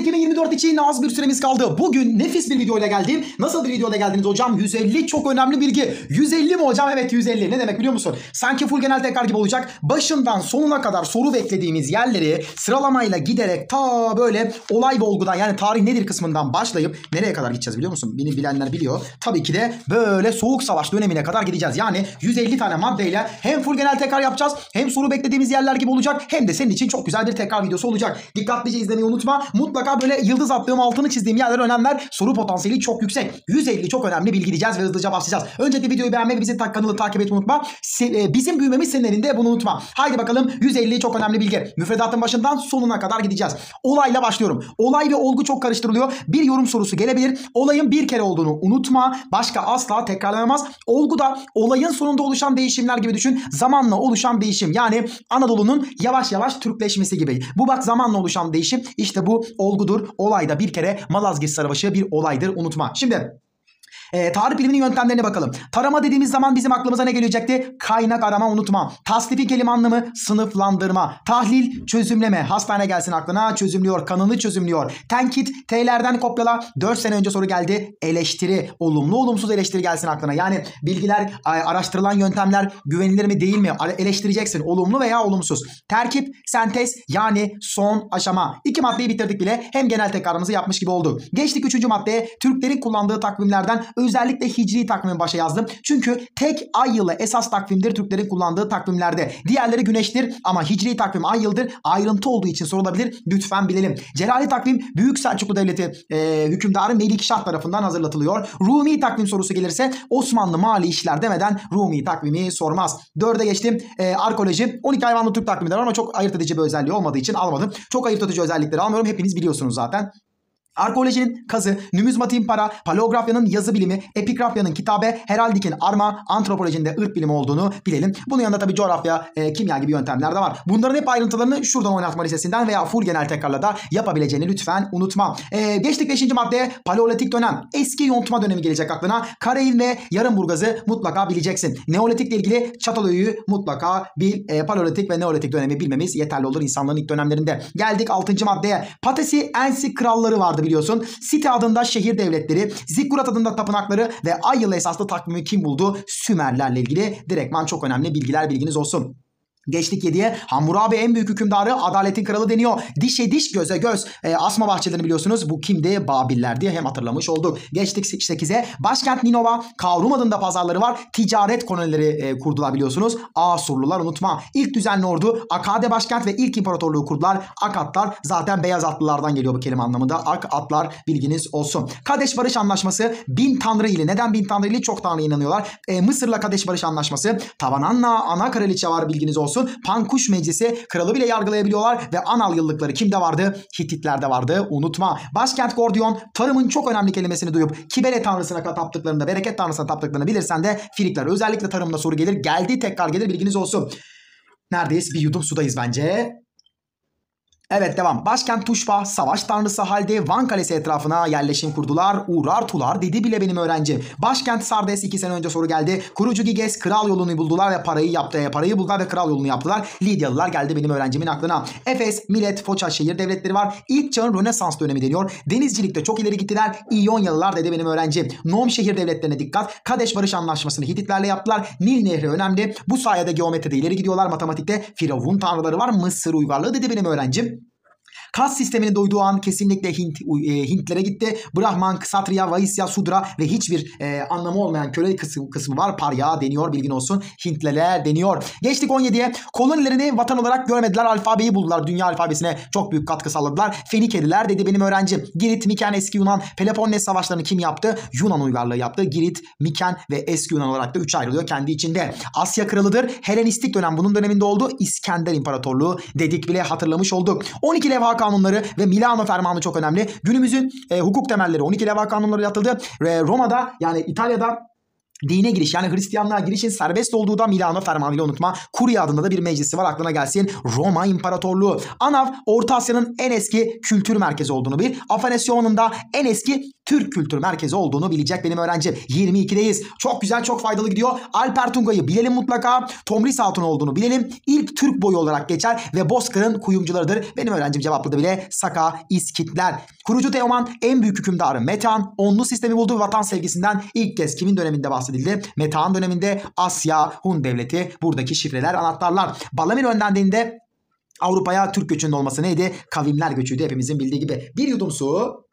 2024 için az bir süremiz kaldı. Bugün nefis bir videoyla geldim. Nasıl bir videoyla geldiniz hocam? 150 çok önemli bilgi. 150 mi hocam? Evet 150. Ne demek biliyor musun? Sanki full genel tekrar gibi olacak. Başından sonuna kadar soru beklediğimiz yerleri sıralamayla giderek ta böyle olay ve olgudan yani tarih nedir kısmından başlayıp nereye kadar gideceğiz biliyor musun? Beni bilenler biliyor. Tabii ki de böyle soğuk savaş dönemine kadar gideceğiz. Yani 150 tane maddeyle hem full genel tekrar yapacağız hem soru beklediğimiz yerler gibi olacak hem de senin için çok güzel bir tekrar videosu olacak. Dikkatlice izlemeyi unutma. Mutlaka böyle yıldız attığım altını çizdiğim yerler önemler. Soru potansiyeli çok yüksek. 150 çok önemli bilgi diyeceğiz ve hızlıca başlayacağız. Öncelikle videoyu beğenmeyi ve bizi kanalı takip etmeyi unutma. E, bizim büyümemiz senin elinde bunu unutma. Haydi bakalım 150 çok önemli bilgi. Müfredatın başından sonuna kadar gideceğiz. Olayla başlıyorum. Olay ve olgu çok karıştırılıyor. Bir yorum sorusu gelebilir. Olayın bir kere olduğunu unutma. Başka asla tekrarlanamaz. Olgu da olayın sonunda oluşan değişimler gibi düşün. Zamanla oluşan değişim. Yani Anadolu'nun yavaş yavaş Türkleşmesi gibi. Bu bak zamanla oluşan değişim. İşte bu olgudur. Olayda bir kere Malazgirt Savaşı bir olaydır. Unutma. Şimdi e, tarih biliminin yöntemlerine bakalım. Tarama dediğimiz zaman bizim aklımıza ne gelecekti? Kaynak arama unutma. Tasnifi kelime anlamı sınıflandırma. Tahlil çözümleme. Hastane gelsin aklına çözümlüyor. Kanını çözümlüyor. Tenkit T'lerden kopyala. 4 sene önce soru geldi. Eleştiri. Olumlu olumsuz eleştiri gelsin aklına. Yani bilgiler araştırılan yöntemler güvenilir mi değil mi? Eleştireceksin. Olumlu veya olumsuz. Terkip, sentez yani son aşama. İki maddeyi bitirdik bile. Hem genel tekrarımızı yapmış gibi oldu. Geçtik üçüncü maddeye. Türklerin kullandığı takvimlerden özellikle hicri takvimi başa yazdım. Çünkü tek ay yılı esas takvimdir Türklerin kullandığı takvimlerde. Diğerleri güneştir ama hicri takvim ay yıldır. Ayrıntı olduğu için sorulabilir. Lütfen bilelim. Celali takvim Büyük Selçuklu Devleti e, hükümdarı Melikşah tarafından hazırlatılıyor. Rumi takvim sorusu gelirse Osmanlı mali işler demeden Rumi takvimi sormaz. Dörde geçtim. E, arkeoloji 12 hayvanlı Türk takvimi var ama çok ayırt edici bir özelliği olmadığı için almadım. Çok ayırt edici özellikleri almıyorum. Hepiniz biliyorsunuz zaten. Arkeolojinin kazı, numizmatiğin para, paleografyanın yazı bilimi, epigrafyanın kitabe, heraldikin arma, antropolojinin de ırk bilimi olduğunu bilelim. Bunun yanında tabii coğrafya, e, kimya gibi yöntemler de var. Bunların hep ayrıntılarını şuradan oynatma listesinden veya full genel tekrarla da yapabileceğini lütfen unutma. E, geçtik 5. maddeye paleolitik dönem. Eski yontma dönemi gelecek aklına. Karayın ve Yarımburgaz'ı mutlaka bileceksin. Neolitikle ilgili Çatalhöyük'ü mutlaka bil. E, paleolitik ve Neolitik dönemi bilmemiz yeterli olur insanların ilk dönemlerinde. Geldik 6. maddeye. Patesi Ensi kralları vardı biliyorsun. Site adında şehir devletleri, Zikkurat adında tapınakları ve ay yılı esaslı takvimi kim buldu? Sümerlerle ilgili direktman çok önemli bilgiler bilginiz olsun. Geçtik 7'ye. Hammurabi en büyük hükümdarı adaletin kralı deniyor. Dişe diş göze göz. E, asma bahçelerini biliyorsunuz. Bu kimdi? Babiller diye hem hatırlamış olduk. Geçtik 8'e. Başkent Ninova. Kavrum adında pazarları var. Ticaret kolonileri e, kurdular biliyorsunuz. Asurlular unutma. İlk düzenli ordu Akade başkent ve ilk imparatorluğu kurdular. Akatlar zaten beyaz atlılardan geliyor bu kelime anlamında. Ak atlar bilginiz olsun. Kadeş Barış Anlaşması bin tanrı ile. Neden bin tanrı ile? Çok tanrı inanıyorlar. E, Mısır'la Kadeş Barış Anlaşması. Tavananna ana kraliçe var bilginiz olsun olsun. Pankuş Meclisi kralı bile yargılayabiliyorlar ve anal yıllıkları kimde vardı? Hititlerde vardı. Unutma. Başkent Gordiyon tarımın çok önemli kelimesini duyup Kibele tanrısına taptıklarını, bereket tanrısına taptıklarını bilirsen de Filikler özellikle tarımda soru gelir. Geldi tekrar gelir bilginiz olsun. Neredeyiz? Bir yudum sudayız bence. Evet devam. Başkent Tuşba savaş tanrısı halde Van Kalesi etrafına yerleşim kurdular. Urartular dedi bile benim öğrenci. Başkent Sardes 2 sene önce soru geldi. Kurucu Giges kral yolunu buldular ve parayı yaptı. Parayı buldular ve kral yolunu yaptılar. Lidyalılar geldi benim öğrencimin aklına. Efes, Milet, Foça şehir devletleri var. İlk çağın Rönesans dönemi deniyor. Denizcilikte çok ileri gittiler. İyonyalılar dedi benim öğrenci. Nom şehir devletlerine dikkat. Kadeş Barış Anlaşması'nı Hititlerle yaptılar. Nil Nehri önemli. Bu sayede geometride ileri gidiyorlar. Matematikte Firavun tanrıları var. Mısır uygarlığı dedi benim öğrencim. Kas sistemini duyduğu an kesinlikle Hint, e, Hintlere gitti. Brahman, Kshatriya, Vaisya, Sudra ve hiçbir e, anlamı olmayan köle kısmı, kısmı var. Parya deniyor bilgin olsun. Hintliler deniyor. Geçtik 17'ye. Kolonilerini vatan olarak görmediler. Alfabeyi buldular. Dünya alfabesine çok büyük katkı sağladılar. Fenikeliler dedi benim öğrencim. Girit, Miken, Eski Yunan, Peloponnes savaşlarını kim yaptı? Yunan uygarlığı yaptı. Girit, Miken ve Eski Yunan olarak da 3 ayrılıyor kendi içinde. Asya kralıdır. Helenistik dönem bunun döneminde oldu. İskender İmparatorluğu dedik bile hatırlamış olduk. 12 levha kanunları ve Milano fermanı çok önemli. Günümüzün e, hukuk temelleri 12 leva kanunları yatıldı. Ve Roma'da yani İtalya'da dine giriş yani Hristiyanlığa girişin serbest olduğu da Milano Fermanı'yla unutma. Kurya adında da bir meclisi var aklına gelsin. Roma İmparatorluğu. Anav Orta Asya'nın en eski kültür merkezi olduğunu bil. Afanasyon'un da en eski Türk kültür merkezi olduğunu bilecek benim öğrencim. 22'deyiz. Çok güzel çok faydalı gidiyor. Alper Tunga'yı bilelim mutlaka. Tomris Hatun olduğunu bilelim. İlk Türk boyu olarak geçer ve Bozkır'ın kuyumcularıdır. Benim öğrencim cevapladı bile. Saka İskitler. Kurucu Teoman en büyük hükümdarı Metehan. Onlu sistemi buldu vatan sevgisinden ilk kez kimin döneminde bahsedildi? Metehan döneminde Asya Hun devleti buradaki şifreler anahtarlar. Balamir önlendiğinde Avrupa'ya Türk göçünün olması neydi? Kavimler göçüydü hepimizin bildiği gibi. Bir yudum su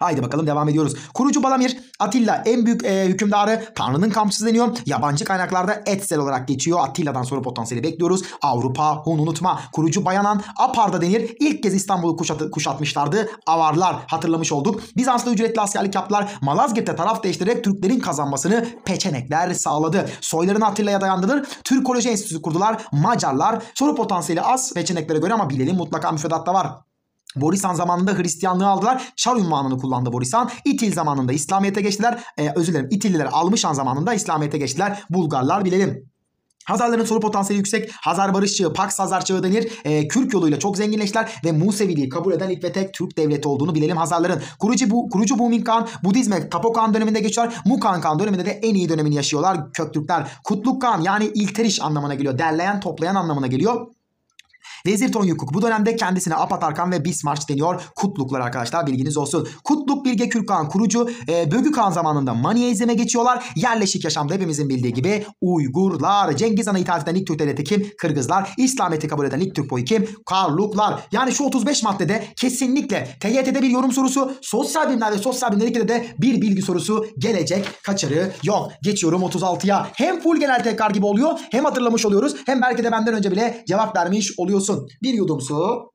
Haydi bakalım devam ediyoruz. Kurucu Balamir, Atilla en büyük e, hükümdarı, Tanrı'nın kamçısı deniyor. Yabancı kaynaklarda Etzel olarak geçiyor. Atilla'dan sonra potansiyeli bekliyoruz. Avrupa, Hun unutma. Kurucu Bayanan, Apar'da denir. İlk kez İstanbul'u kuşat, kuşatmışlardı. Avarlar hatırlamış olduk. Bizans'ta ücretli askerlik yaptılar. Malazgirt'te taraf değiştirerek Türklerin kazanmasını Peçenekler sağladı. Soylarını Atilla'ya dayandırır. Türkoloji Enstitüsü kurdular. Macarlar. Soru potansiyeli az Peçeneklere göre ama bilelim mutlaka müfredatta var. Boris Han zamanında Hristiyanlığı aldılar. Çar unvanını kullandı Boris Han. İtil zamanında İslamiyet'e geçtiler. Ee, özür dilerim İtilliler almış Han zamanında İslamiyet'e geçtiler. Bulgarlar bilelim. Hazarların soru potansiyeli yüksek. Hazar barış çağı, Paks Hazar çağı denir. E, Kürk yoluyla çok zenginleştiler ve Museviliği kabul eden ilk ve tek Türk devleti olduğunu bilelim Hazarların. Kurucu, bu, kurucu Bumin Khan, Budizme Tapo Khan döneminde geçer. Mukan Khan döneminde de en iyi dönemini yaşıyorlar Köktürkler. Kutluk Khan yani ilteriş anlamına geliyor. Derleyen, toplayan anlamına geliyor. Vezir Tonyukuk bu dönemde kendisine Apatarkan ve Bismarck deniyor. Kutluklar arkadaşlar bilginiz olsun. Kutluk Bilge Kürkan kurucu e, Bögü Khan zamanında Maniheizm'e geçiyorlar. Yerleşik yaşamda hepimizin bildiği gibi Uygurlar. Cengiz Han'a ithaf eden ilk Türk devleti kim? Kırgızlar. İslamiyet'i kabul eden ilk Türk boyu kim? Karluklar. Yani şu 35 maddede kesinlikle TYT'de bir yorum sorusu, sosyal bilimler ve sosyal bilimler de bir bilgi sorusu gelecek. Kaçarı yok. Geçiyorum 36'ya. Hem full genel tekrar gibi oluyor hem hatırlamış oluyoruz hem belki de benden önce bile cevap vermiş oluyorsun olsun. Bir yudum su.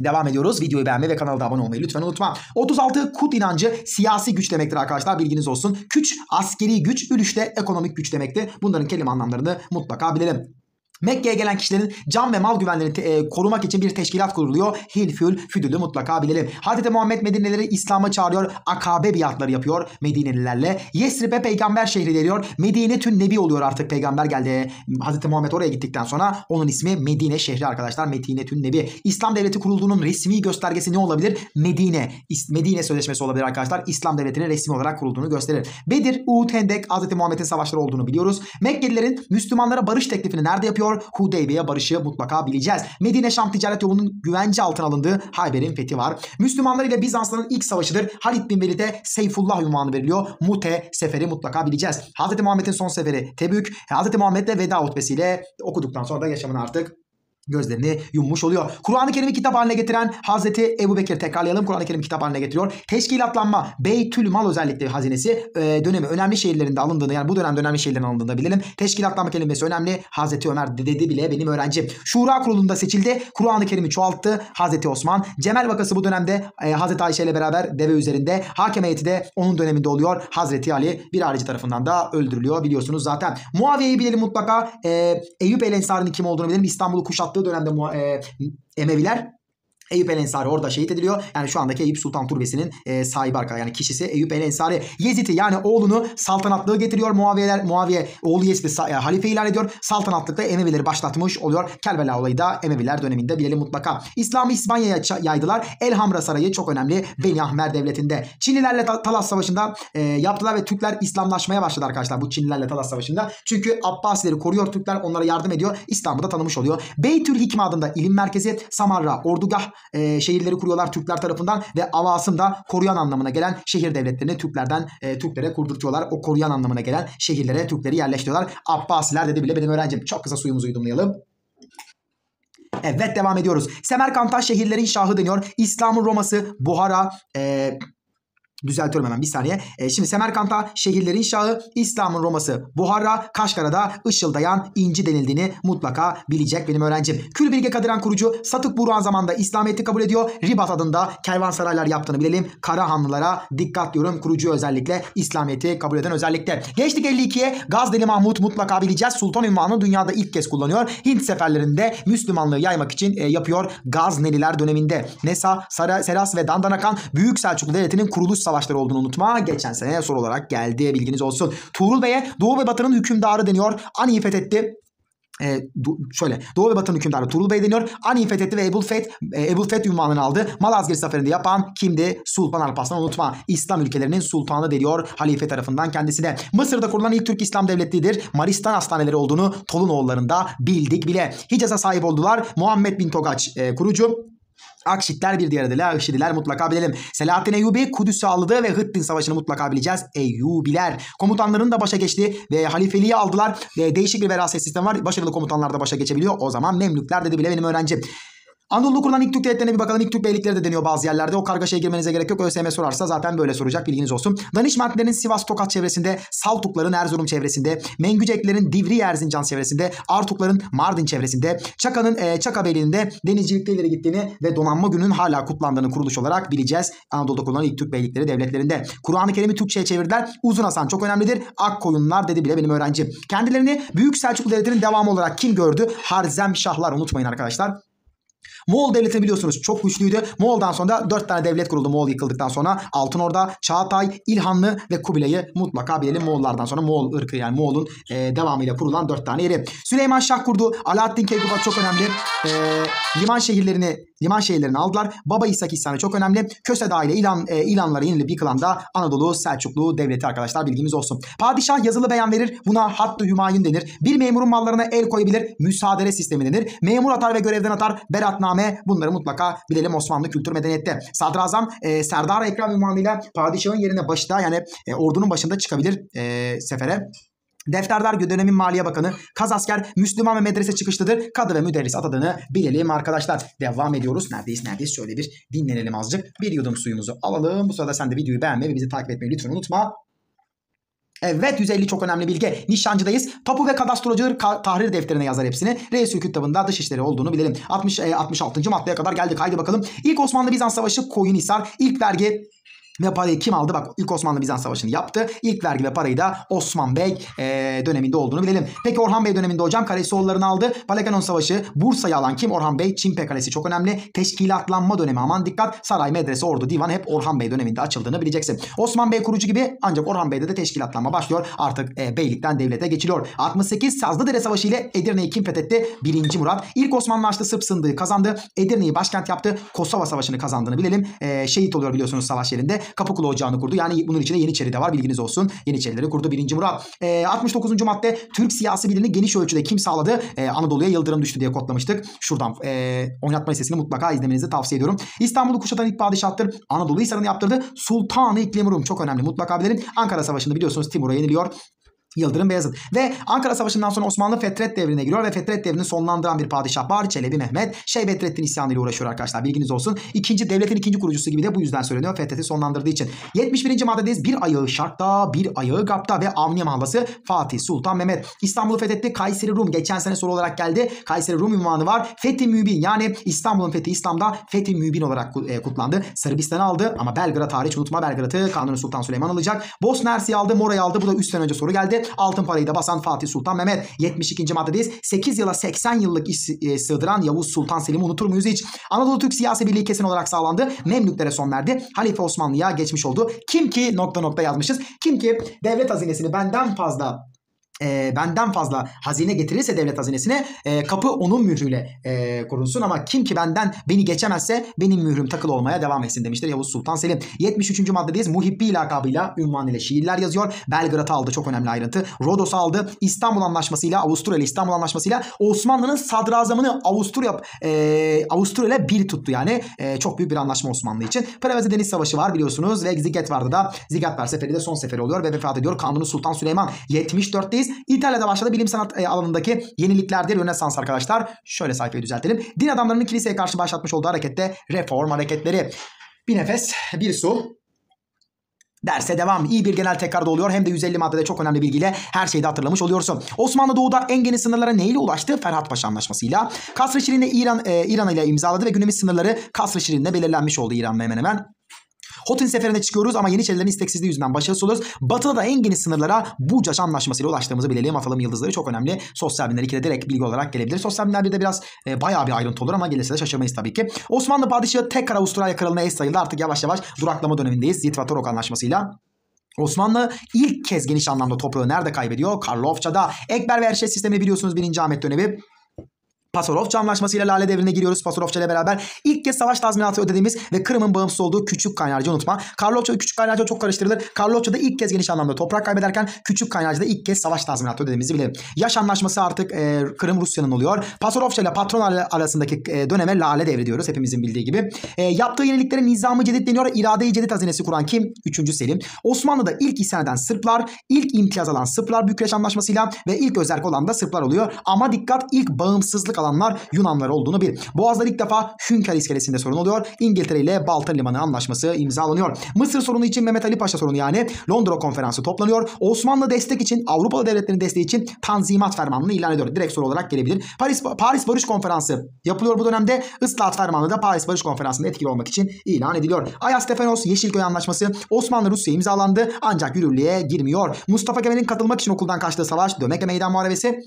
Devam ediyoruz. Videoyu beğenmeyi ve kanala abone olmayı lütfen unutma. 36 kut inancı siyasi güç demektir arkadaşlar. Bilginiz olsun. Küç askeri güç, ülüş ekonomik güç demektir. Bunların kelime anlamlarını mutlaka bilelim. Mekke'ye gelen kişilerin can ve mal güvenliğini te- e, korumak için bir teşkilat kuruluyor. Hilfül Füdül'ü mutlaka bilelim. Hazreti Muhammed Medineleri İslam'a çağırıyor. Akabe biatları yapıyor Medinelilerle. Yesrib'e peygamber şehri deniyor. Medine tün nebi oluyor artık peygamber geldi. Hazreti Muhammed oraya gittikten sonra onun ismi Medine şehri arkadaşlar. Medine tün nebi. İslam devleti kurulduğunun resmi göstergesi ne olabilir? Medine. Medine sözleşmesi olabilir arkadaşlar. İslam devletinin resmi olarak kurulduğunu gösterir. Bedir, Uhud, Hendek, Hazreti Muhammed'in savaşları olduğunu biliyoruz. Mekkelilerin Müslümanlara barış teklifini nerede yapıyor? Hudeybiye barışı mutlaka bileceğiz. Medine Şam ticaret yolunun güvence altına alındığı Hayber'in fethi var. Müslümanlar ile Bizansların ilk savaşıdır. Halid bin Velid'e Seyfullah ünvanı veriliyor. Mute seferi mutlaka bileceğiz. Hazreti Muhammed'in son seferi Tebük. Hazreti Muhammed'le veda hutbesiyle okuduktan sonra da yaşamını artık gözlerini yummuş oluyor. Kur'an-ı Kerim'i kitap haline getiren Hazreti Ebu Bekir tekrarlayalım. Kur'an-ı Kerim kitap haline getiriyor. Teşkilatlanma, Beytül Mal özellikle hazinesi e, dönemi önemli şehirlerinde alındığını yani bu dönemde önemli şehirlerin alındığını bilelim. Teşkilatlanma kelimesi önemli. Hazreti Ömer dedi bile benim öğrencim. Şura kurulunda seçildi. Kur'an-ı Kerim'i çoğalttı. Hazreti Osman. Cemel vakası bu dönemde e, Hazreti Ayşe ile beraber deve üzerinde. Hakem heyeti de onun döneminde oluyor. Hazreti Ali bir harici tarafından da öldürülüyor biliyorsunuz zaten. Muaviye'yi bilelim mutlaka. E, Eyüp El Ensari'nin kim olduğunu bilelim. İstanbul'u kuşattığı dönemde e, Emeviler Eyüp El Ensari orada şehit ediliyor. Yani şu andaki Eyüp Sultan Turbesi'nin e, sahibi arka yani kişisi Eyüp El Ensari. Yezid'i yani oğlunu saltanatlığı getiriyor. Muaviyeler Muaviye oğlu Yezid'i e, halife ilan ediyor. Saltanatlıkta Emevileri başlatmış oluyor. Kerbela olayı da Emeviler döneminde bilelim mutlaka. İslam'ı İspanya'ya yaydılar. Elhamra Sarayı çok önemli. Beni Ahmer devletinde. Çinlilerle Talas Savaşı'nda e, yaptılar ve Türkler İslamlaşmaya başladı arkadaşlar bu Çinlilerle Talas Savaşı'nda. Çünkü Abbasileri koruyor Türkler onlara yardım ediyor. İslam'ı da tanımış oluyor. Beytül Hikme adında ilim merkezi Samarra, Ordugah, e, şehirleri kuruyorlar Türkler tarafından ve Avasım da koruyan anlamına gelen şehir devletlerini Türklerden e, Türklere kurdurtuyorlar. O koruyan anlamına gelen şehirlere Türkleri yerleştiriyorlar. Abbasiler dedi bile benim öğrencim. Çok kısa suyumuzu yudumlayalım. Evet devam ediyoruz. Semerkant'a şehirlerin şahı deniyor. İslam'ın Roma'sı, Buhara, e, Düzeltiyorum hemen bir saniye. E, şimdi Semerkant'a şehirlerin şahı, İslam'ın Roma'sı Buhara, Kaşgara'da ışıldayan inci denildiğini mutlaka bilecek benim öğrencim. Külbilge Kadiran kurucu Satık Burhan zamanında İslamiyet'i kabul ediyor. Ribat adında kervansaraylar yaptığını bilelim. Karahanlılara dikkat diyorum. Kurucu özellikle İslamiyet'i kabul eden özellikle. Geçtik 52'ye Gazneli Mahmut mutlaka bileceğiz. Sultan ünvanını dünyada ilk kez kullanıyor. Hint seferlerinde Müslümanlığı yaymak için e, yapıyor. Gazneliler döneminde. Nesa, Sara, Seras ve Dandanakan Büyük Selçuklu Devleti'nin kuruluş savaşları olduğunu unutma. Geçen sene soru olarak geldi bilginiz olsun. Tuğrul Bey'e Doğu ve Batı'nın hükümdarı deniyor. Ani'yi fethetti e, du, şöyle Doğu ve Batı'nın hükümdarı Tuğrul Bey deniyor. Ani'yi fethetti ve Ebul Feth, e, Ebul Feth ünvanını aldı. Malazgirt zaferinde yapan kimdi? Sultan Alparslan unutma. İslam ülkelerinin sultanı deniyor halife tarafından kendisine. Mısır'da kurulan ilk Türk İslam devletidir. Maristan hastaneleri olduğunu Tolunoğullarında bildik bile. Hicaz'a sahip oldular. Muhammed bin Togaç e, kurucu. Akşitler bir diğer adıyla Işidiler mutlaka bilelim. Selahattin Eyyubi Kudüs'ü aldı ve Hıttin Savaşı'nı mutlaka bileceğiz. Eyyubiler. Komutanların da başa geçti ve halifeliği aldılar. Ve değişik bir veraset sistemi var. Başarılı komutanlar da başa geçebiliyor. O zaman Memlükler dedi bile benim öğrencim. Anadolu'da kurulan ilk Türk devletlerine bir bakalım. İlk Türk beylikleri de deniyor bazı yerlerde. O kargaşaya girmenize gerek yok. ÖSYM sorarsa zaten böyle soracak bilginiz olsun. Danişmentlerin Sivas Tokat çevresinde, Saltukların Erzurum çevresinde, Mengüceklerin Divri Erzincan çevresinde, Artukların Mardin çevresinde, Çaka'nın e, Çaka Beyliği'nde denizcilikte ileri gittiğini ve donanma gününün hala kutlandığını kuruluş olarak bileceğiz. Anadolu'da kurulan ilk Türk beylikleri devletlerinde. Kur'an-ı Kerim'i Türkçe'ye çevirdiler. Uzun Hasan çok önemlidir. Ak koyunlar dedi bile benim öğrencim. Kendilerini Büyük Selçuklu Devleti'nin devamı olarak kim gördü? Harzem Şahlar unutmayın arkadaşlar. Moğol devleti biliyorsunuz çok güçlüydü. Moğol'dan sonra 4 tane devlet kuruldu Moğol yıkıldıktan sonra. Altın Orda, Çağatay, İlhanlı ve Kubilay'ı mutlaka bilelim. Moğollardan sonra Moğol ırkı yani Moğol'un e, devamıyla kurulan 4 tane yeri. Süleyman Şah kurdu. Alaaddin Keykubat çok önemli. E, liman şehirlerini liman şehirlerini aldılar. Baba İshak İhsan'ı çok önemli. Köse dahil İlan, e, İlanlara yenilip yıkılan da Anadolu Selçuklu devleti arkadaşlar bilgimiz olsun. Padişah yazılı beyan verir. Buna hattı hümayun denir. Bir memurun mallarına el koyabilir. Müsaade sistemi denir. Memur atar ve görevden atar. Beratname bunları mutlaka bilelim Osmanlı kültür medeniyette. Sadrazam e, Serdar Ekrem ünvanıyla padişahın yerine başta yani e, ordunun başında çıkabilir e, sefere. Defterdar dönemin Maliye Bakanı, Kaz asker, Müslüman ve medrese çıkışlıdır. Kadı ve müderris atadığını bilelim arkadaşlar. Devam ediyoruz. Neredeyiz neredeyiz şöyle bir dinlenelim azıcık. Bir yudum suyumuzu alalım. Bu sırada sen de videoyu beğenmeyi ve bizi takip etmeyi lütfen unutma. Evet 150 çok önemli bilgi. Nişancıdayız. Tapu ve kadastrocular ka- tahrir defterine yazar hepsini. Reis kitabında dışişleri olduğunu bilelim. 60 e, 66. maddeye kadar geldik. Haydi bakalım. İlk Osmanlı Bizans Savaşı Koyunhisar. İlk vergi ve parayı kim aldı? Bak ilk Osmanlı Bizans Savaşı'nı yaptı. İlk vergi ve parayı da Osman Bey e, döneminde olduğunu bilelim. Peki Orhan Bey döneminde hocam Kalesioğulları'nı aldı. Palekanon Savaşı Bursa'yı alan kim? Orhan Bey. Çimpe Kalesi çok önemli. Teşkilatlanma dönemi aman dikkat. Saray, medrese, ordu, divan hep Orhan Bey döneminde açıldığını bileceksin. Osman Bey kurucu gibi ancak Orhan Bey'de de teşkilatlanma başlıyor. Artık e, beylikten devlete geçiliyor. 68 Sazlıdere Savaşı ile Edirne'yi kim fethetti? 1. Murat. İlk Osmanlı açtı Sırp sındığı kazandı. Edirne'yi başkent yaptı. Kosova Savaşı'nı kazandığını bilelim. E, şehit oluyor biliyorsunuz savaş yerinde. Kapıkulu Ocağı'nı kurdu. Yani bunun içinde Yeniçeri de var bilginiz olsun. Yeniçerileri kurdu 1. Murat. E, 69. madde Türk siyasi bilini geniş ölçüde kim sağladı? E, Anadolu'ya yıldırım düştü diye kodlamıştık. Şuradan e, oynatma listesini mutlaka izlemenizi tavsiye ediyorum. İstanbul'u kuşatan ilk padişahtır. Anadolu Hisarı'nı yaptırdı. Sultanı İklim Rum çok önemli mutlaka bilelim. Ankara Savaşı'nda biliyorsunuz Timur'a yeniliyor. Yıldırım Beyazıt. Ve Ankara Savaşı'ndan sonra Osmanlı Fetret devrine giriyor ve Fetret devrini sonlandıran bir padişah var. Çelebi Mehmet. Şeybetrettin isyanı ile uğraşıyor arkadaşlar. Bilginiz olsun. İkinci devletin ikinci kurucusu gibi de bu yüzden söyleniyor. Fethet'i sonlandırdığı için. 71. maddedeyiz. Bir ayağı Şark'ta, bir ayağı Gap'ta ve Avniye Mahallası Fatih Sultan Mehmet. İstanbul'u fethetti. Kayseri Rum. Geçen sene soru olarak geldi. Kayseri Rum ünvanı var. Fethi Mübin yani İstanbul'un fethi İslam'da Fethi Mübin olarak e, kutlandı. Sırbistan'ı aldı ama Belgrad hariç unutma Belgrad'ı Kanuni Sultan Süleyman alacak. Bosna Hersek'i aldı. Mora'yı aldı. Bu da 3 sene önce soru geldi. Altın parayı da bas basan Fatih Sultan Mehmet. 72. maddedeyiz. 8 yıla 80 yıllık iş e, sığdıran Yavuz Sultan Selim'i unutur muyuz hiç? Anadolu Türk siyasi birliği kesin olarak sağlandı. Memlüklere son verdi. Halife Osmanlı'ya geçmiş oldu. Kim ki nokta nokta yazmışız. Kim ki devlet hazinesini benden fazla e, benden fazla hazine getirirse devlet hazinesine e, kapı onun mührüyle e, korunsun ama kim ki benden beni geçemezse benim mührüm takılı olmaya devam etsin demiştir Yavuz Sultan Selim. 73. maddedeyiz. Muhibbi lakabıyla ünvan ile şiirler yazıyor. Belgrad'ı aldı çok önemli ayrıntı. Rodos'u aldı. İstanbul Anlaşması'yla Avusturya ile İstanbul Anlaşması'yla Osmanlı'nın sadrazamını Avusturya e, Avusturya ile bir tuttu yani. E, çok büyük bir anlaşma Osmanlı için. Prevezi Deniz Savaşı var biliyorsunuz ve Zigetvar'da da Zigetvar Seferi de son seferi oluyor ve vefat ediyor. Kanuni Sultan Süleyman 74'teyiz. İtalya'da başladı bilim sanat e, alanındaki yeniliklerdir. Rönesans arkadaşlar. Şöyle sayfayı düzeltelim. Din adamlarının kiliseye karşı başlatmış olduğu harekette reform hareketleri. Bir nefes, bir su. Derse devam. İyi bir genel tekrarda oluyor. Hem de 150 maddede çok önemli bilgiyle her şeyi de hatırlamış oluyorsun. Osmanlı doğuda en geniş sınırlara neyle ulaştı? Ferhat Paşa Anlaşması'yla. Kasr-ı İran, e, İran ile imzaladı ve günümüz sınırları Kasr-ı Şirin'le belirlenmiş oldu İran'la hemen hemen. Hotin seferine çıkıyoruz ama Yeniçerilerin isteksizliği yüzünden başarısız oluyoruz. Batı'da da en geniş sınırlara Bucaş Anlaşması'yla ulaştığımızı bilelim. Atalım yıldızları çok önemli. Sosyal bilimler 2'de direkt bilgi olarak gelebilir. Sosyal bilimler 1'de biraz e, bayağı bir ayrıntı olur ama gelirse de şaşırmayız tabii ki. Osmanlı padişahı tekrar Avustralya kralına eş sayıldı. Artık yavaş yavaş duraklama dönemindeyiz. Zitvatorok Anlaşması'yla. Osmanlı ilk kez geniş anlamda toprağı nerede kaybediyor? Karlofça'da. Ekber ve Erşet sistemi biliyorsunuz 1. Ahmet dönemi. Pasarofça Anlaşması Lale Devri'ne giriyoruz. Pasarofça ile beraber ilk kez savaş tazminatı ödediğimiz ve Kırım'ın bağımsız olduğu Küçük Kaynarca unutma. Karlofça ve Küçük Kaynarca çok karıştırılır. Karlofça'da ilk kez geniş anlamda toprak kaybederken Küçük Kaynarca'da ilk kez savaş tazminatı ödediğimizi bilelim. Yaş Anlaşması artık e, Kırım Rusya'nın oluyor. Pasarofça ile patron arasındaki e, döneme Lale Devri diyoruz hepimizin bildiği gibi. E, yaptığı yeniliklere Nizam-ı Cedid deniyor. İrade-i Cedid hazinesi kuran kim? 3. Selim. Osmanlı'da ilk isyan eden Sırplar, ilk imtiyaz alan Sırplar Bükreş Anlaşması'yla ve ilk özerk olan da Sırplar oluyor. Ama dikkat ilk bağımsızlık alanlar Yunanlar olduğunu bil. Boğaz'da ilk defa Hünkar iskelesinde sorun oluyor. İngiltere ile Balta Limanı Anlaşması imzalanıyor. Mısır sorunu için Mehmet Ali Paşa sorunu yani Londra Konferansı toplanıyor. Osmanlı destek için Avrupalı devletlerin desteği için Tanzimat Fermanı'nı ilan ediyor. Direkt soru olarak gelebilir. Paris Paris Barış Konferansı yapılıyor bu dönemde. Islahat Fermanı da Paris Barış Konferansı'nda etkili olmak için ilan ediliyor. Ayas Stefanos Yeşilköy Anlaşması Osmanlı Rusya imzalandı ancak yürürlüğe girmiyor. Mustafa Kemal'in katılmak için okuldan kaçtığı savaş Dömekle Meydan Muharebesi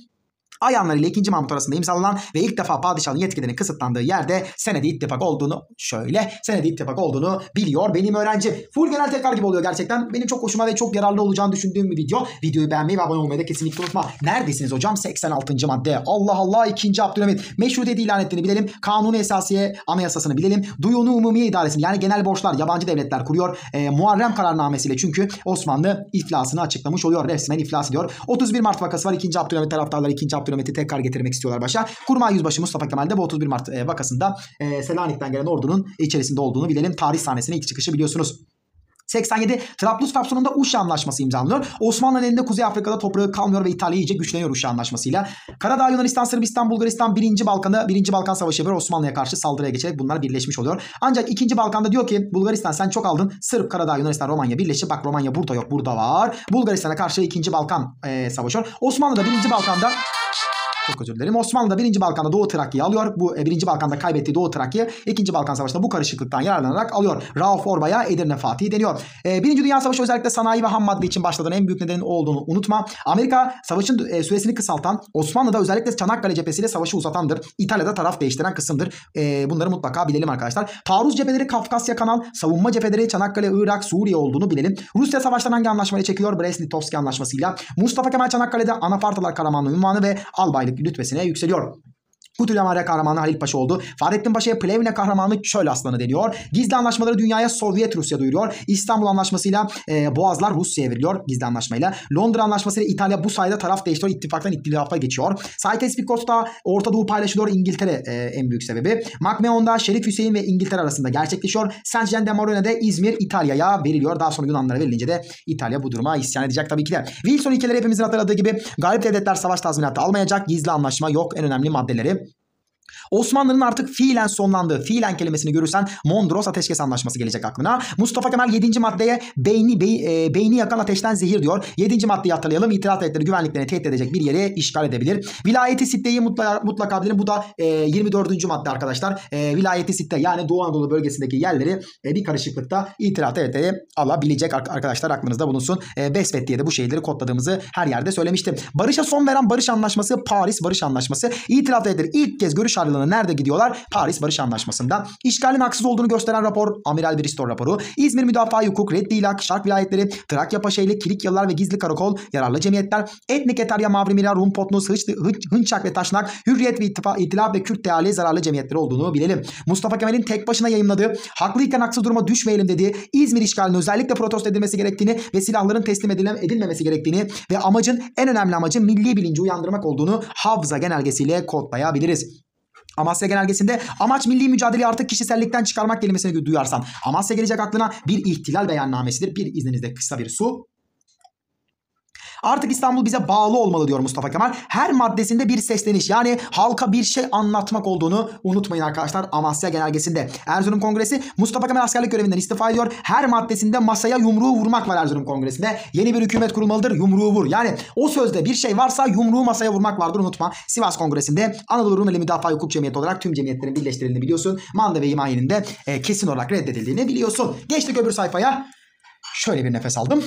Ayanlar ile 2. Mahmut arasında imzalanan ve ilk defa padişahın yetkilerinin kısıtlandığı yerde senedi ittifak olduğunu şöyle senedi ittifak olduğunu biliyor benim öğrenci. Full genel tekrar gibi oluyor gerçekten. Benim çok hoşuma ve çok yararlı olacağını düşündüğüm bir video. Videoyu beğenmeyi ve abone olmayı da kesinlikle unutma. Neredesiniz hocam? 86. madde. Allah Allah 2. Abdülhamit. Meşrutiyeti ilan ettiğini bilelim. Kanunu Esasiye Anayasasını bilelim. Duyunu Umumiye İdaresini yani genel borçlar yabancı devletler kuruyor. E, Muharrem kararnamesiyle çünkü Osmanlı iflasını açıklamış oluyor. Resmen iflas ediyor. 31 Mart vakası var. 2. Abdülhamit taraftarları 2. Abdülhamit Abdülhamit'i tekrar getirmek istiyorlar başa. Kurmay Yüzbaşı Mustafa Kemal de bu 31 Mart e, vakasında e, Selanik'ten gelen ordunun içerisinde olduğunu bilelim. Tarih sahnesine ilk çıkışı biliyorsunuz. 87 Trablus sonunda Uşa Anlaşması imzalanıyor. Osmanlı'nın elinde Kuzey Afrika'da toprağı kalmıyor ve İtalya iyice güçleniyor Uşa Anlaşması'yla. Karadağ, Yunanistan, Sırbistan, Bulgaristan 1. Balkan'ı 1. Balkan Savaşı yapıyor. Osmanlı'ya karşı saldırıya geçerek bunlar birleşmiş oluyor. Ancak 2. Balkan'da diyor ki Bulgaristan sen çok aldın. Sırp, Karadağ, Yunanistan, Romanya birleşti. Bak Romanya burada yok burada var. Bulgaristan'a karşı 2. Balkan e, savaşıyor. Osmanlı da 1. Balkan'da çok özür dilerim. Osmanlı da 1. Balkan'da Doğu Trakya'yı alıyor. Bu 1. E, Balkan'da kaybettiği Doğu Trakya'yı 2. Balkan Savaşı'nda bu karışıklıktan yararlanarak alıyor. Rauf Orba'ya Edirne Fatih deniyor. E, 1. Dünya Savaşı özellikle sanayi ve ham madde için başladığın en büyük nedenin olduğunu unutma. Amerika savaşın e, süresini kısaltan, Osmanlı'da özellikle Çanakkale cephesiyle savaşı uzatandır. İtalya'da taraf değiştiren kısımdır. E, bunları mutlaka bilelim arkadaşlar. Taarruz cepheleri Kafkasya Kanal, savunma cepheleri Çanakkale, Irak, Suriye olduğunu bilelim. Rusya savaştan hangi anlaşmayla çekiyor? Brest-Litovski anlaşmasıyla. Mustafa Kemal Çanakkale'de Anafartalar Karamanlı ünvanı ve albaylık rütbesine yükseliyor. Kutulyamarya kahramanı Halil Paşa oldu. Fahrettin Paşa'ya Plevne kahramanı Çöl Aslanı deniyor. Gizli anlaşmaları dünyaya Sovyet Rusya duyuruyor. İstanbul Anlaşması'yla e, Boğazlar Rusya'ya veriliyor gizli anlaşmayla. Londra Anlaşması'yla İtalya bu sayede taraf değiştiriyor. İttifaktan ittilafa geçiyor. Sykes-Picot'ta Orta Doğu paylaşılıyor. İngiltere e, en büyük sebebi. Macmeon'da Şerif Hüseyin ve İngiltere arasında gerçekleşiyor. Saint Jean de Marone'de İzmir İtalya'ya veriliyor. Daha sonra Yunanlara verilince de İtalya bu duruma isyan edecek tabii ki de. Wilson ilkeleri hepimizin hatırladığı gibi galip devletler savaş tazminatı almayacak. Gizli anlaşma yok. En önemli maddeleri. Osmanlı'nın artık fiilen sonlandığı, fiilen kelimesini görürsen Mondros Ateşkes Anlaşması gelecek aklına. Mustafa Kemal 7. maddeye beyni bey, e, beyni yakan ateşten zehir diyor. 7. maddeyi hatırlayalım. İtiraz devletleri güvenliklerini tehdit edecek bir yeri işgal edebilir. Vilayeti Sitte'yi mutlaka, mutlaka bilelim. Bu da e, 24. madde arkadaşlar. E, vilayeti Sitte yani Doğu Anadolu bölgesindeki yerleri e, bir karışıklıkta itiraz devletleri alabilecek arkadaşlar aklınızda bulunsun. E, Besvet diye de bu şeyleri kodladığımızı her yerde söylemiştim. Barış'a son veren Barış Anlaşması Paris Barış Anlaşması. İtiraf devletleri ilk kez görüş ayrılığına nerede gidiyorlar? Paris Barış Anlaşması'nda. İşgalin haksız olduğunu gösteren rapor Amiral Bristol raporu. İzmir Müdafaa Hukuk, Reddi İlak, Şark vilayetleri, Trakya Paşaeli, Kilikyalılar ve Gizli Karakol, yararlı cemiyetler, Etnik Eterya, Mavrimira, Rum, Potnus, Hıç, Hıç, Hınçak ve Taşnak, Hürriyet ve İttifak, İtilaf ve Kürt Teali zararlı cemiyetleri olduğunu bilelim. Mustafa Kemal'in tek başına yayınladığı, haklıyken haksız duruma düşmeyelim dediği, İzmir işgalinin özellikle protesto edilmesi gerektiğini ve silahların teslim edilmemesi gerektiğini ve amacın en önemli amacın milli bilinci uyandırmak olduğunu Havza genelgesiyle kodlayabiliriz. Amasya Genelgesi'nde amaç milli mücadeleyi artık kişisellikten çıkarmak kelimesini duyarsan Amasya gelecek aklına bir ihtilal beyannamesidir. Bir izninizle kısa bir su. Artık İstanbul bize bağlı olmalı diyor Mustafa Kemal. Her maddesinde bir sesleniş yani halka bir şey anlatmak olduğunu unutmayın arkadaşlar Amasya Genelgesi'nde. Erzurum Kongresi Mustafa Kemal askerlik görevinden istifa ediyor. Her maddesinde masaya yumruğu vurmak var Erzurum Kongresi'nde. Yeni bir hükümet kurulmalıdır yumruğu vur. Yani o sözde bir şey varsa yumruğu masaya vurmak vardır unutma. Sivas Kongresi'nde Anadolu Rumeli Müdafaa Hukuk Cemiyeti olarak tüm cemiyetlerin birleştirildiğini biliyorsun. Manda ve himayenin de e, kesin olarak reddedildiğini biliyorsun. Geçtik öbür sayfaya. Şöyle bir nefes aldım.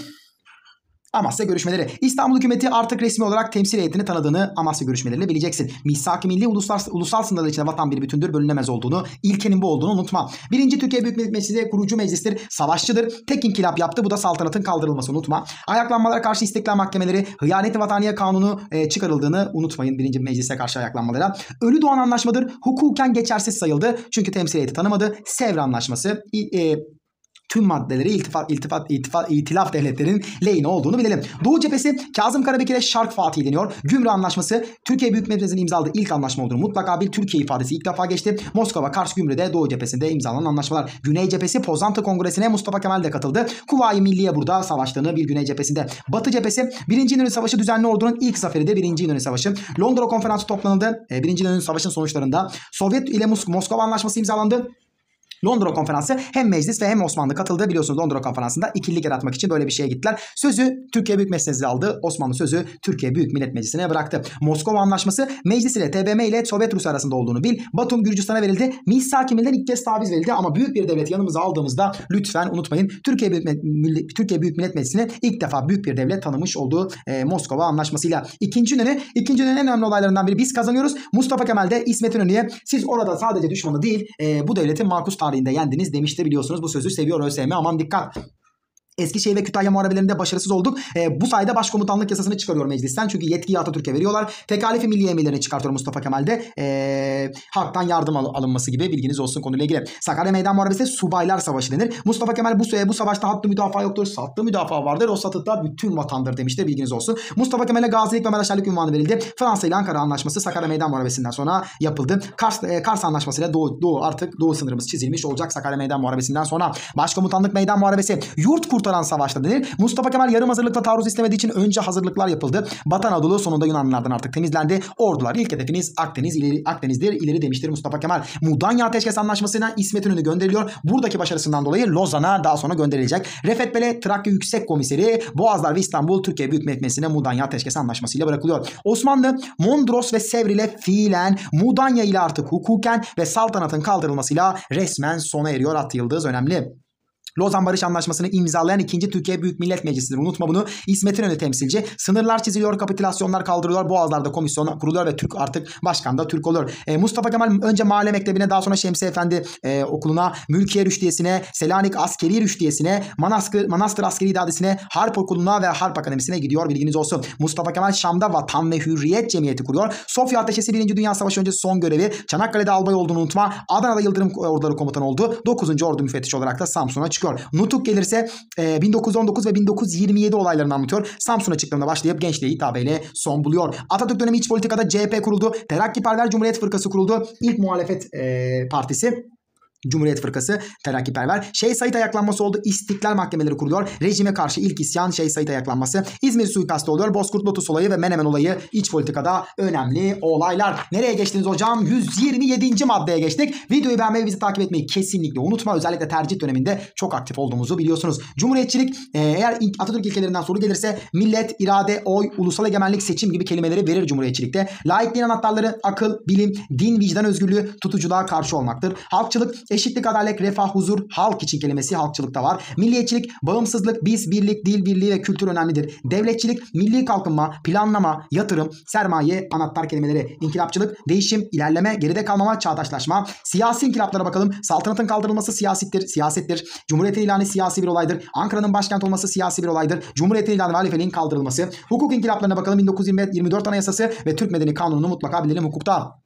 Amasya görüşmeleri. İstanbul hükümeti artık resmi olarak temsil heyetini tanıdığını Amasya görüşmeleriyle bileceksin. Misak-ı milli uluslar, ulusal sınırlar içinde vatan bir bütündür, bölünemez olduğunu, ilkenin bu olduğunu unutma. Birinci Türkiye Büyük Millet Meclisi kurucu meclistir, savaşçıdır, tek inkılap yaptı bu da saltanatın kaldırılması unutma. Ayaklanmalara karşı istiklal mahkemeleri, hıyaneti vataniye kanunu e, çıkarıldığını unutmayın birinci meclise karşı ayaklanmalara. Ölü doğan anlaşmadır, hukuken geçersiz sayıldı çünkü temsil heyeti tanımadı. Sevr anlaşması, e, tüm maddeleri iltifat, iltifat, iltifat, itilaf devletlerin lehine olduğunu bilelim. Doğu cephesi Kazım Karabekir'e Şark Fatih deniyor. Gümrü Anlaşması Türkiye Büyük Meclisi'nin imzaladığı ilk anlaşma olduğunu mutlaka bil. Türkiye ifadesi ilk defa geçti. Moskova, Kars, Gümrü'de Doğu cephesinde imzalanan anlaşmalar. Güney cephesi Pozantı Kongresi'ne Mustafa Kemal de katıldı. Kuvayi Milliye burada savaştığını bir Güney cephesinde. Batı cephesi 1. İnönü Savaşı düzenli ordunun ilk zaferidir 1. İnönü Savaşı. Londra Konferansı toplanıldı. 1. İnönü Savaşı'nın sonuçlarında Sovyet ile Moskova Anlaşması imzalandı. Londra Konferansı hem meclis ve hem Osmanlı katıldı. Biliyorsunuz Londra Konferansı'nda ikililik yaratmak için böyle bir şeye gittiler. Sözü Türkiye Büyük Meclisi aldı. Osmanlı sözü Türkiye Büyük Millet Meclisi'ne bıraktı. Moskova Anlaşması meclis ile TBM ile Sovyet Rusya arasında olduğunu bil. Batum Gürcistan'a verildi. Misak-ı ilk kez taviz verildi ama büyük bir devlet yanımıza aldığımızda lütfen unutmayın Türkiye Büyük, Millet, Türkiye Büyük Millet Meclisi'ne ilk defa büyük bir devlet tanımış olduğu e, Moskova Anlaşması'yla. İkinci İnönü, ikinci İnönü'nün en önemli olaylarından biri biz kazanıyoruz. Mustafa Kemal de İsmet İnönü'ye siz orada sadece düşmanı değil e, bu devletin makus tarihinde yendiniz demiş işte biliyorsunuz bu sözü seviyor ÖSYM aman dikkat. Eskişehir ve Kütahya muharebelerinde başarısız olduk. E, bu sayede başkomutanlık yasasını çıkarıyor meclisten. Çünkü yetkiyi Atatürk'e veriyorlar. Tekalifi milli emirlerini çıkartıyor Mustafa Kemal'de. E, halktan yardım al- alınması gibi bilginiz olsun konuyla ilgili. Sakarya Meydan Muharebesi Subaylar Savaşı denir. Mustafa Kemal bu, bu savaşta hattı müdafaa yoktur. Sattı müdafaa vardır. O satıtta bütün vatandır demiştir. Bilginiz olsun. Mustafa Kemal'e gazilik ve maraşerlik ünvanı verildi. Fransa ile Ankara Anlaşması Sakarya Meydan Muharebesi'nden sonra yapıldı. Kars, e, Kars Anlaşması ile Doğu, Doğu artık Doğu sınırımız çizilmiş olacak Sakarya Meydan Muharebesi'nden sonra. Başkomutanlık Meydan Muharebesi yurt kurtaran savaşta denir. Mustafa Kemal yarım hazırlıkla taarruz istemediği için önce hazırlıklar yapıldı. Batı Anadolu sonunda Yunanlılardan artık temizlendi. Ordular ilk hedefiniz Akdeniz ileri, Akdeniz'dir ileri demiştir Mustafa Kemal. Mudanya Ateşkes Anlaşması'na İsmet İnönü gönderiliyor. Buradaki başarısından dolayı Lozan'a daha sonra gönderilecek. Refet Bele Trakya Yüksek Komiseri Boğazlar ve İstanbul Türkiye Büyük Meclisi'ne Mudanya Ateşkes Anlaşması ile bırakılıyor. Osmanlı Mondros ve Sevr ile fiilen Mudanya ile artık hukuken ve saltanatın kaldırılmasıyla resmen sona eriyor. At Yıldız önemli. Lozan Barış Anlaşması'nı imzalayan ikinci Türkiye Büyük Millet Meclisi'dir. Unutma bunu. İsmet İnönü temsilci. Sınırlar çiziliyor, kapitülasyonlar kaldırılıyor. Boğazlarda komisyon kuruluyor ve Türk artık başkan da Türk oluyor. E, Mustafa Kemal önce mahalle mektebine daha sonra Şemsi Efendi e, okuluna, Mülkiye Rüştiyesi'ne, Selanik Askeri Rüştiyesi'ne, Manastır, Manastır Askeri İdadesi'ne, Harp Okulu'na ve Harp Akademisi'ne gidiyor. Bilginiz olsun. Mustafa Kemal Şam'da Vatan ve Hürriyet Cemiyeti kuruyor. Sofya Ateşesi 1. Dünya Savaşı öncesi son görevi. Çanakkale'de albay olduğunu unutma. Adana'da Yıldırım Orduları Komutanı oldu. 9. Ordu Müfettişi olarak da Samsun'a çıkıyor. Nutuk gelirse e, 1919 ve 1927 olaylarını anlatıyor. Samsun açıklarında başlayıp gençliğe hitabeyle son buluyor. Atatürk dönemi iç politikada CHP kuruldu. Terakkiperver Cumhuriyet Fırkası kuruldu. İlk muhalefet e, partisi. Cumhuriyet Fırkası terakkiperver. Şeyh Said ayaklanması oldu. İstiklal mahkemeleri kuruluyor. Rejime karşı ilk isyan Şeyh Said ayaklanması. İzmir suikastı oluyor. Bozkurt Lotus olayı ve Menemen olayı iç politikada önemli olaylar. Nereye geçtiniz hocam? 127. maddeye geçtik. Videoyu beğenmeyi bizi takip etmeyi kesinlikle unutma. Özellikle tercih döneminde çok aktif olduğumuzu biliyorsunuz. Cumhuriyetçilik e, eğer Atatürk ilkelerinden soru gelirse millet, irade, oy, ulusal egemenlik, seçim gibi kelimeleri verir Cumhuriyetçilikte. Laikliğin anahtarları akıl, bilim, din, vicdan özgürlüğü, tutuculuğa karşı olmaktır. Halkçılık Eşitlik, adalet, refah, huzur, halk için kelimesi halkçılıkta var. Milliyetçilik, bağımsızlık, biz, birlik, dil birliği ve kültür önemlidir. Devletçilik, milli kalkınma, planlama, yatırım, sermaye, anahtar kelimeleri. İnkılapçılık, değişim, ilerleme, geride kalmama, çağdaşlaşma. Siyasi inkılaplara bakalım. Saltanatın kaldırılması siyasettir, siyasettir. Cumhuriyetin ilanı siyasi bir olaydır. Ankara'nın başkent olması siyasi bir olaydır. Cumhuriyetin ilanı ve halifeliğin kaldırılması. Hukuk inkılaplarına bakalım. 1924 Anayasası ve Türk Medeni Kanunu'nu mutlaka bilelim hukukta.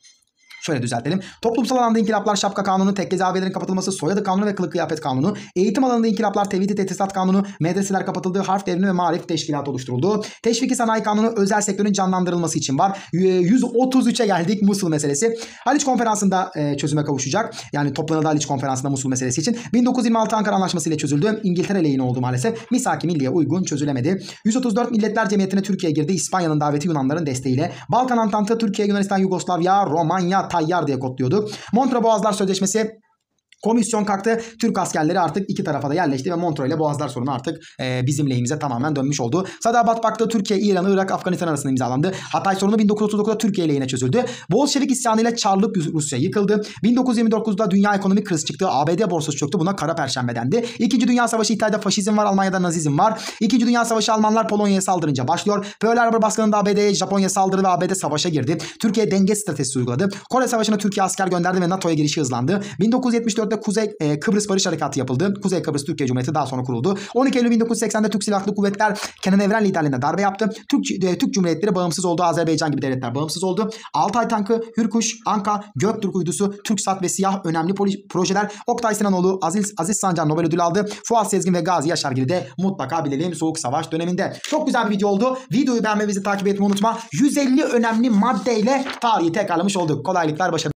Şöyle düzeltelim. Toplumsal alanda inkılaplar şapka kanunu, tekke zaviyelerin kapatılması, soyadı kanunu ve kılık kıyafet kanunu, eğitim alanında inkılaplar tevhid tesisat kanunu, medreseler kapatıldı, harf devrimi ve marif teşkilatı oluşturuldu. Teşviki sanayi kanunu özel sektörün canlandırılması için var. Y- 133'e geldik Musul meselesi. Haliç konferansında e, çözüme kavuşacak. Yani toplanıldı Haliç konferansında Musul meselesi için. 1926 Ankara Anlaşması ile çözüldü. İngiltere lehine oldu maalesef. Misaki milliye uygun çözülemedi. 134 Milletler Cemiyeti'ne Türkiye girdi. İspanya'nın daveti Yunanların desteğiyle. Balkan Antantı Türkiye, Yunanistan, Yugoslavya, Romanya, Tayyar diye kodluyordu. Montre Boğazlar Sözleşmesi Komisyon kalktı. Türk askerleri artık iki tarafa da yerleşti ve Montreux ile Boğazlar sorunu artık e, bizim lehimize tamamen dönmüş oldu. Sadabat Paktı Türkiye, İran, Irak, Afganistan arasında imzalandı. Hatay sorunu 1939'da Türkiye lehine çözüldü. Bolşevik isyanıyla Çarlık Rusya yıkıldı. 1929'da dünya ekonomik kriz çıktı. ABD borsası çöktü. Buna kara perşembe dendi. İkinci Dünya Savaşı İtalya'da faşizm var. Almanya'da nazizm var. İkinci Dünya Savaşı Almanlar Polonya'ya saldırınca başlıyor. Pearl Harbor baskınında ABD'ye Japonya saldırdı ve ABD savaşa girdi. Türkiye denge stratejisi uyguladı. Kore Savaşı'na Türkiye asker gönderdi ve NATO'ya girişi hızlandı. 1974'te Kuzey e, Kıbrıs Barış Harekatı yapıldı. Kuzey Kıbrıs Türkiye Cumhuriyeti daha sonra kuruldu. 12 Eylül 1980'de Türk Silahlı Kuvvetler Kenan Evren liderliğinde darbe yaptı. Türk, e, Türk Cumhuriyetleri bağımsız oldu. Azerbaycan gibi devletler bağımsız oldu. Altay Tankı, Hürkuş, Anka, Göktürk Uydusu, TürkSat ve Siyah önemli projeler. Oktay Sinanoğlu, Aziz, Aziz Sancar Nobel ödülü aldı. Fuat Sezgin ve Gazi Yaşargil'i de mutlaka bilelim Soğuk Savaş döneminde. Çok güzel bir video oldu. Videoyu beğenmeyi, takip etmeyi unutma. 150 önemli maddeyle tarihi tekrarlamış olduk. Kolaylıklar, başarılar.